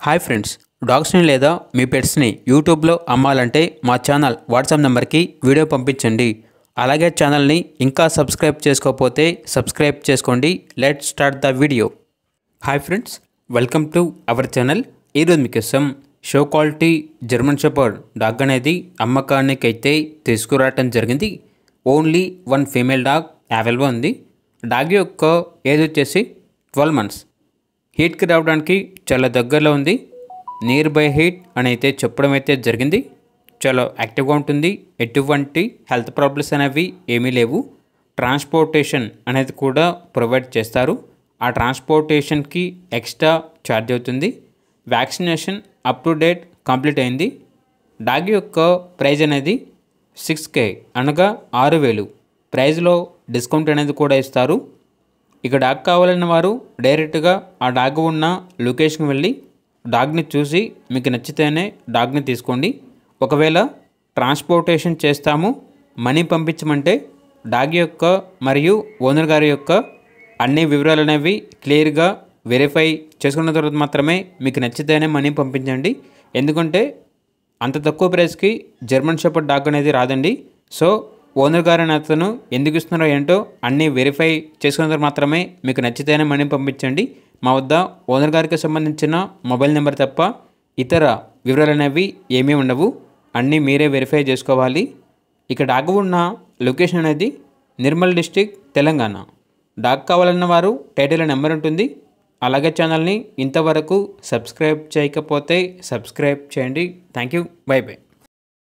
Hi friends డాగ్స్ని లేదా మీ పెట్స్ని యూట్యూబ్లో అమ్మాలంటే మా ఛానల్ వాట్సాప్ నెంబర్కి వీడియో పంపించండి. అలాగే ఛానల్ని ఇంకా సబ్స్క్రైబ్ చేసుకోకపోతే సబ్స్క్రైబ్ చేసుకోండి. Let start the video. Hi friends welcome to our channel ఈరోజు మీకోసం show quality German shepherd dog అనేది అమ్మకానికి అయితే తీసుకురావటం జరిగింది. Only one female dog available ఉంది. డాగ్ యొక్క ఏజ్ వచ్చేసి ట్వెల్వ్ మంత్స్. హీట్కి రావడానికి చాలా దగ్గరలో ఉంది. నియర్ బై హీట్ అని అయితే చెప్పడం అయితే జరిగింది. చాలా యాక్టివ్గా ఉంటుంది. ఎటువంటి హెల్త్ ప్రాబ్లమ్స్ అనేవి ఏమీ లేవు. ట్రాన్స్పోర్టేషన్ అనేది కూడా ప్రొవైడ్ చేస్తారు. ఆ ట్రాన్స్పోర్టేషన్కి ఎక్స్ట్రా ఛార్జ్ అవుతుంది. Vaccination up to date complete అయింది. డాగ్ యొక్క ప్రైజ్ అనేది సిక్స్ కే అనగా ఆరు వేలు. ప్రైజ్లో డిస్కౌంట్ అనేది కూడా ఇస్తారు. ఇక డాగ్ కావాలన్న వారు డైరెక్ట్గా ఆ డాగ్ ఉన్న లొకేషన్కి వెళ్ళి డాగ్ని చూసి మీకు నచ్చితేనే డాగ్ని తీసుకోండి. ఒకవేళ ట్రాన్స్పోర్టేషన్ చేస్తాము మనీ పంపించమంటే డాగ్ యొక్క మరియు ఓనర్ గారి యొక్క అన్ని వివరాలు అనేవి క్లియర్గా వెరిఫై చేసుకున్న తర్వాత మాత్రమే మీకు నచ్చితేనే మనీ పంపించండి. ఎందుకంటే అంత తక్కువ ప్రైస్కి జర్మన్ షెపర్డ్ డాగ్ అనేది రాదండి. సో ఓనర్ గారు అతను ఎందుకు ఇస్తున్నారో ఏంటో అన్నీ వెరిఫై చేసుకున్న తర్వాత మాత్రమే మీకు నచ్చితేనే మనీ పంపించండి. మా వద్ద ఓనర్ గారికి సంబంధించిన మొబైల్ నెంబర్ తప్ప ఇతర వివరాలు అనేవి ఏమీ ఉండవు. అన్నీ మీరే వెరిఫై చేసుకోవాలి. ఇక్కడ డాగ్ ఉన్న లొకేషన్ అనేది నిర్మల్ డిస్టిక్ తెలంగాణ. డాగ్ కావాలన్న వారు టైటిల్ నెంబర్ ఉంటుంది. అలాగే ఛానల్ని ఇంతవరకు సబ్స్క్రైబ్ చేయకపోతే సబ్స్క్రైబ్ చేయండి. Thank you bye bye.